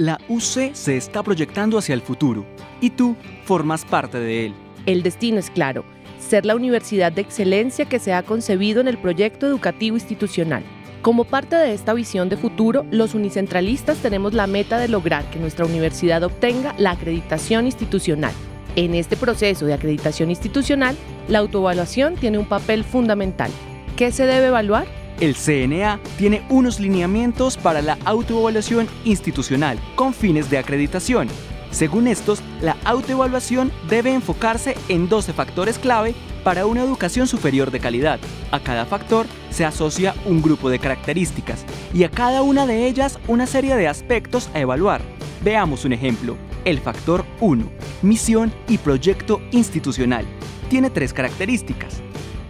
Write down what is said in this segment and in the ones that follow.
La UC se está proyectando hacia el futuro y tú formas parte de él. El destino es claro, ser la universidad de excelencia que se ha concebido en el proyecto educativo institucional. Como parte de esta visión de futuro, los unicentralistas tenemos la meta de lograr que nuestra universidad obtenga la acreditación institucional. En este proceso de acreditación institucional, la autoevaluación tiene un papel fundamental. ¿Qué se debe evaluar? El CNA tiene unos lineamientos para la autoevaluación institucional con fines de acreditación. Según estos, la autoevaluación debe enfocarse en 12 factores clave para una educación superior de calidad. A cada factor se asocia un grupo de características y a cada una de ellas una serie de aspectos a evaluar. Veamos un ejemplo. El factor 1, misión y proyecto institucional, tiene tres características.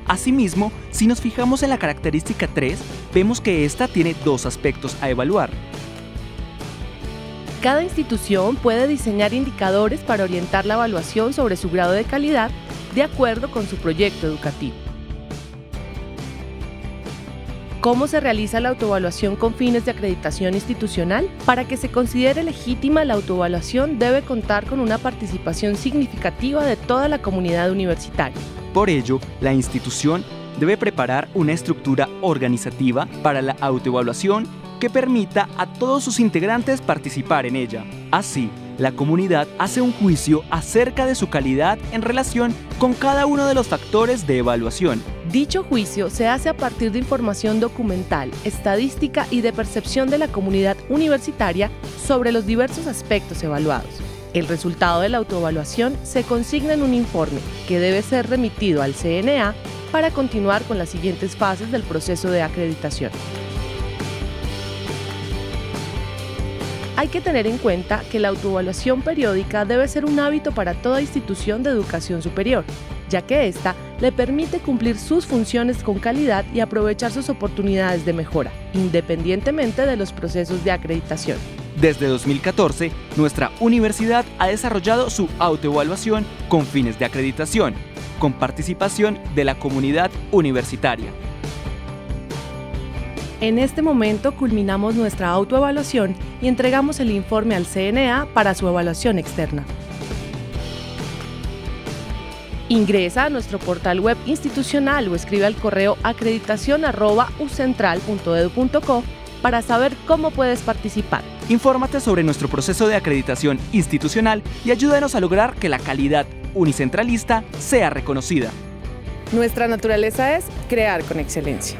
Asimismo, si nos fijamos en la característica 3, vemos que esta tiene dos aspectos a evaluar. Cada institución puede diseñar indicadores para orientar la evaluación sobre su grado de calidad de acuerdo con su proyecto educativo. ¿Cómo se realiza la autoevaluación con fines de acreditación institucional? Para que se considere legítima la autoevaluación debe contar con una participación significativa de toda la comunidad universitaria. Por ello, la institución debe preparar una estructura organizativa para la autoevaluación que permita a todos sus integrantes participar en ella. Así, la comunidad hace un juicio acerca de su calidad en relación con cada uno de los factores de evaluación. Dicho juicio se hace a partir de información documental, estadística y de percepción de la comunidad universitaria sobre los diversos aspectos evaluados. El resultado de la autoevaluación se consigna en un informe que debe ser remitido al CNA para continuar con las siguientes fases del proceso de acreditación. Hay que tener en cuenta que la autoevaluación periódica debe ser un hábito para toda institución de educación superior, ya que ésta le permite cumplir sus funciones con calidad y aprovechar sus oportunidades de mejora, independientemente de los procesos de acreditación. Desde 2014, nuestra universidad ha desarrollado su autoevaluación con fines de acreditación, con participación de la comunidad universitaria. En este momento culminamos nuestra autoevaluación y entregamos el informe al CNA para su evaluación externa. Ingresa a nuestro portal web institucional o escribe al correo acreditación.ucentral.edu.co para saber cómo puedes participar. Infórmate sobre nuestro proceso de acreditación institucional y ayúdanos a lograr que la calidad unicentralista sea reconocida. Nuestra naturaleza es crear con excelencia.